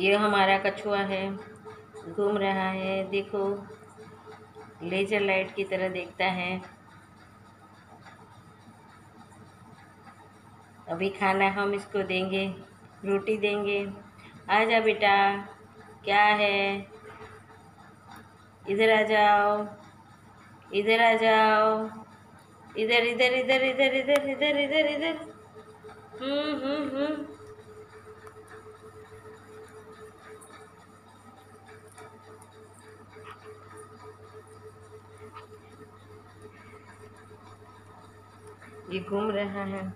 ये हमारा कछुआ है। घूम रहा है, देखो। लेजर लाइट की तरह देखता है। अभी खाना हम इसको देंगे, रोटी देंगे। आ जा बेटा, क्या है? इधर आ जाओ, इधर आ जाओ। इधर इधर इधर इधर इधर इधर इधर इधर। हम्म हम्म हम्म। ये घूम रहे है।